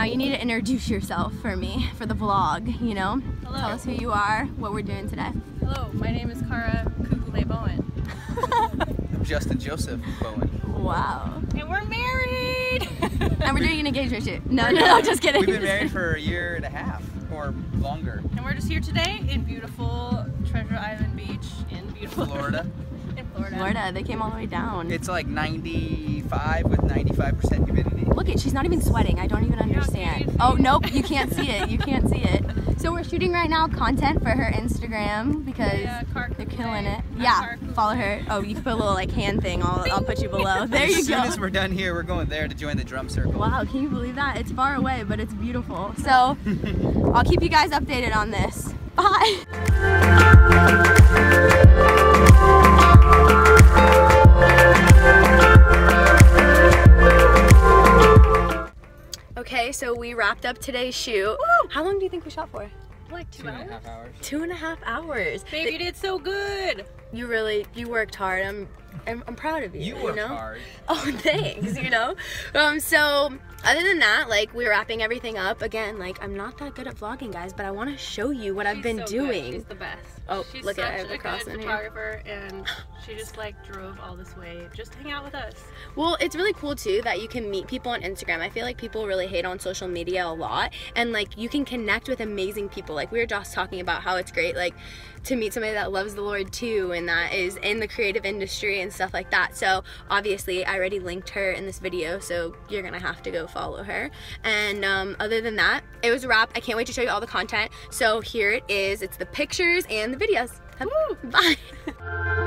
Now you need to introduce yourself for me, for the vlog, you know? Hello. Tell us who you are, what we're doing today. Hello, my name is Cara Ku'ulei Bowen. I'm Justin Joseph Bowen. Wow. And we're married! And we're doing an engagement shoot. No, no, no, just kidding. We've been married for a year and a half or longer. and we're just here today in beautiful Treasure Island Beach in beautiful Florida. in Florida. Florida, they came all the way down. It's like 95 with 95% humidity. Look at, she's not even sweating. I don't even understand. see? Oh, nope, you can't see it. You can't see it. So we're shooting right now content for her Instagram because Yeah, they're killing it. I'm Yeah, follow her. Oh, you can put a little like hand thing. I'll, I'll put you below. There you go. as soon go. as we're done here, we're going there to join the drum circle. Wow, can you believe that? It's far away, but it's beautiful. So I'll keep you guys updated on this. Bye. Okay, so we wrapped up today's shoot. How long do you think we shot for? Like two, Two and a half hours. Two and a half hours. Babe, you did so good! You really, you worked hard. I'm, I'm, I'm proud of you. You worked know? hard. Oh, thanks, you know? Um, so, other than that, like, we're wrapping everything up. Again, like, I'm not that good at vlogging, guys, but I want to show you what I've been so good. doing. She's the best. Oh, She's look at it, I such have the a cross good in here. photographer, and she just like drove all this way just to hang out with us. Well, it's really cool, too, that you can meet people on Instagram. I feel like people really hate on social media a lot, and, like, you can connect with amazing people. Like, we were just talking about how it's great, like, to meet somebody that loves the Lord, too, and that is in the creative industry and stuff like that. So, obviously, I already linked her in this video, so you're gonna have to go follow her. And um, other than that, it was a wrap. I can't wait to show you all the content. So here it is. It's the pictures and the videos. Bye.